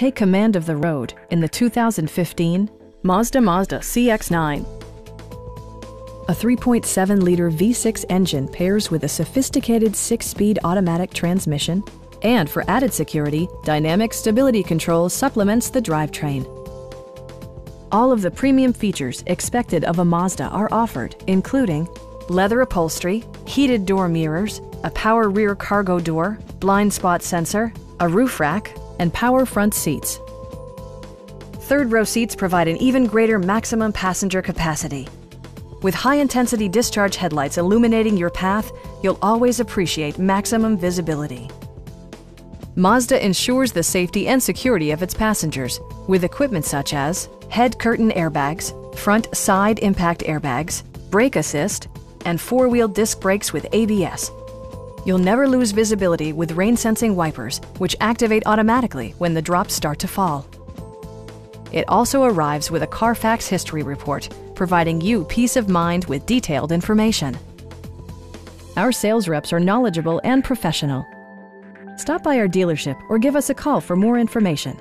Take command of the road in the 2015 Mazda Mazda CX-9. A 3.7-liter V6 engine pairs with a sophisticated six-speed automatic transmission, and for added security, Dynamic Stability Control supplements the drivetrain. All of the premium features expected of a Mazda are offered, including leather upholstery, heated door mirrors, a power rear cargo door, blind spot sensor, a roof rack, and power front seats. Third row seats provide an even greater maximum passenger capacity. With high-intensity discharge headlights illuminating your path, you'll always appreciate maximum visibility. Mazda ensures the safety and security of its passengers with equipment such as head curtain airbags, front side impact airbags, brake assist, and four-wheel disc brakes with ABS. You'll never lose visibility with rain-sensing wipers, which activate automatically when the drops start to fall. It also arrives with a Carfax history report, providing you peace of mind with detailed information. Our sales reps are knowledgeable and professional. Stop by our dealership or give us a call for more information.